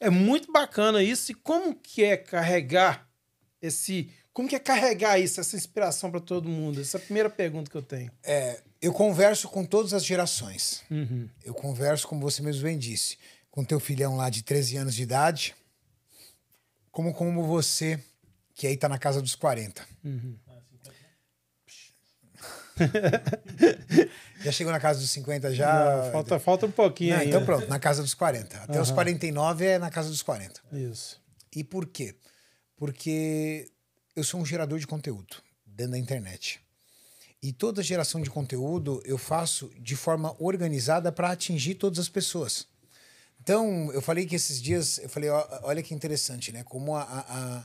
É muito bacana isso. E como que é carregar esse. Como que é carregar isso, essa inspiração para todo mundo? Essa é a primeira pergunta que eu tenho. É, eu converso com todas as gerações. Uhum. Eu converso, como você mesmo bem disse, com teu filhão lá de 13 anos de idade, como como você, que aí tá na casa dos 40. Uhum. já chegou na casa dos 50 já? Não, falta, falta um pouquinho Não. Então pronto, na casa dos 40. Até Aham. os 49 é na casa dos 40. Isso. E por quê? Porque eu sou um gerador de conteúdo dentro da internet. E toda geração de conteúdo eu faço de forma organizada para atingir todas as pessoas. Então, eu falei que esses dias, eu falei, ó, olha que interessante, né? Como a, a,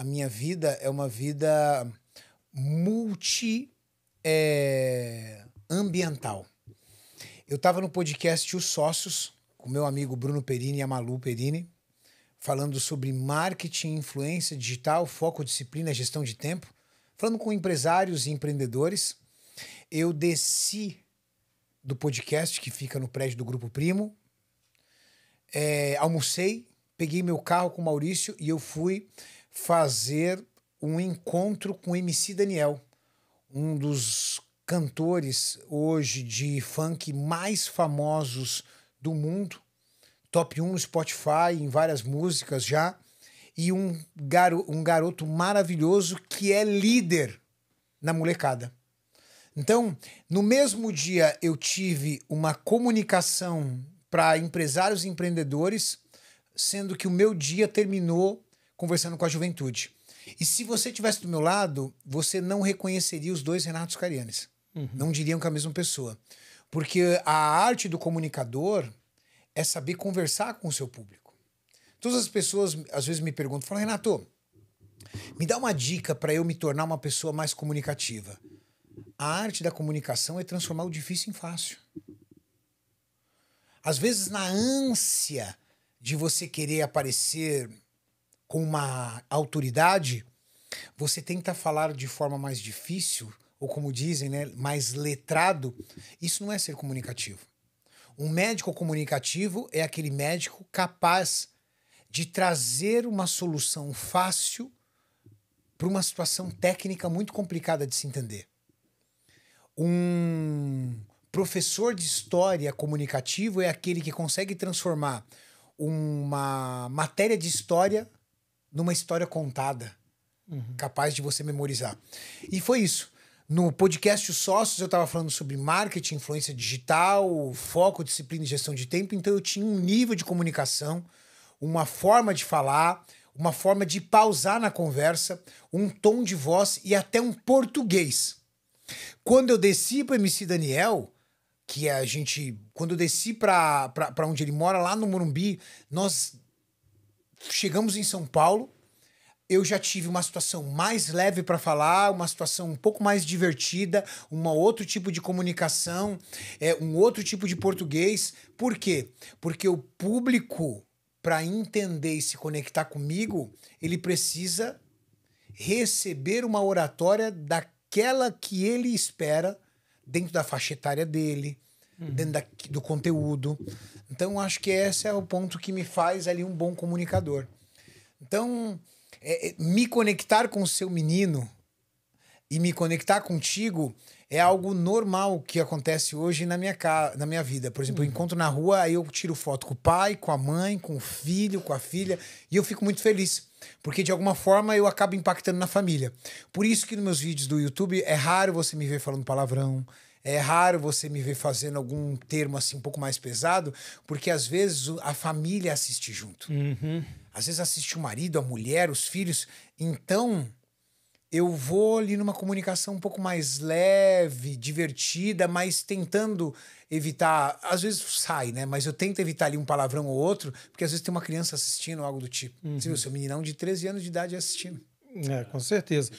a minha vida é uma vida multi é, ambiental. Eu estava no podcast Os Sócios, com meu amigo Bruno Perini e a Malu Perini, falando sobre marketing, influência digital, foco, disciplina, gestão de tempo, falando com empresários e empreendedores. Eu desci do podcast que fica no prédio do Grupo Primo, é, almocei, peguei meu carro com o Maurício e eu fui fazer um encontro com o MC Daniel, um dos cantores hoje de funk mais famosos do mundo, top 1 no Spotify, em várias músicas já, e um, garo, um garoto maravilhoso que é líder na molecada. Então, no mesmo dia eu tive uma comunicação para empresários e empreendedores, sendo que o meu dia terminou conversando com a juventude. E se você tivesse do meu lado, você não reconheceria os dois Renatos Carianes. Uhum. Não diriam que é a mesma pessoa. Porque a arte do comunicador é saber conversar com o seu público. Todas as pessoas às vezes me perguntam, falam, Renato, me dá uma dica para eu me tornar uma pessoa mais comunicativa. A arte da comunicação é transformar o difícil em fácil. Às vezes, na ânsia de você querer aparecer com uma autoridade, você tenta falar de forma mais difícil, ou como dizem, né, mais letrado. Isso não é ser comunicativo. Um médico comunicativo é aquele médico capaz de trazer uma solução fácil para uma situação técnica muito complicada de se entender. Um professor de história comunicativo é aquele que consegue transformar uma matéria de história numa história contada, Uhum. capaz de você memorizar. E foi isso. No podcast Os Sócios, eu estava falando sobre marketing, influência digital, foco, disciplina e gestão de tempo. Então, eu tinha um nível de comunicação, uma forma de falar, uma forma de pausar na conversa, um tom de voz e até um português. Quando eu desci para MC Daniel, que a gente. Quando eu desci para onde ele mora, lá no Morumbi, nós chegamos em São Paulo. Eu já tive uma situação mais leve para falar, uma situação um pouco mais divertida, um outro tipo de comunicação, é, um outro tipo de português. Por quê? Porque o público, para entender e se conectar comigo, ele precisa receber uma oratória daquela que ele espera dentro da faixa etária dele, uhum. dentro da, do conteúdo. Então, acho que esse é o ponto que me faz ali um bom comunicador. Então, é, é, me conectar com o seu menino e me conectar contigo é algo normal que acontece hoje na minha, na minha vida. Por exemplo, uhum. eu encontro na rua, aí eu tiro foto com o pai, com a mãe, com o filho, com a filha, e eu fico muito feliz. Porque de alguma forma eu acabo impactando na família. Por isso que nos meus vídeos do YouTube é raro você me ver falando palavrão, é raro você me ver fazendo algum termo assim um pouco mais pesado, porque às vezes a família assiste junto. Uhum. Às vezes assiste o marido, a mulher, os filhos. Então, eu vou ali numa comunicação um pouco mais leve, divertida, mas tentando evitar. Às vezes sai, né? Mas eu tento evitar ali um palavrão ou outro, porque às vezes tem uma criança assistindo algo do tipo. Uhum. Você viu, seu meninão de 13 anos de idade assistindo. É, com certeza.